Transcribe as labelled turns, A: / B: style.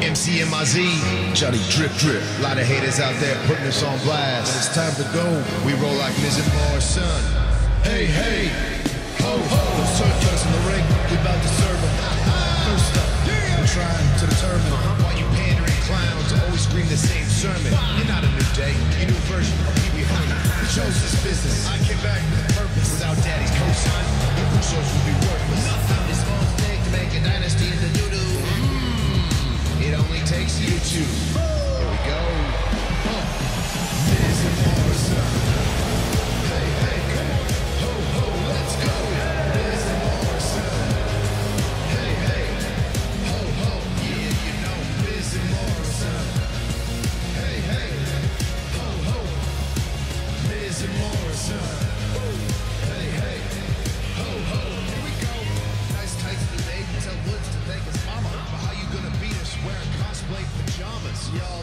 A: MC Miz, Johnny Drip Drip. A lot of haters out there putting us on blast. But it's time to go. We roll like Miz and Mars, son. Hey, hey, ho, ho. Turncoats in the ring, we about to serve them. First up, we're trying to determine why you pandering clowns always scream the same sermon. You're not a new day, you're new version of Wee Herman. The show's this business. I came back with a purpose. Without daddy's cosign, your shows would be worthless. This small to make a dynasty in the takes you two.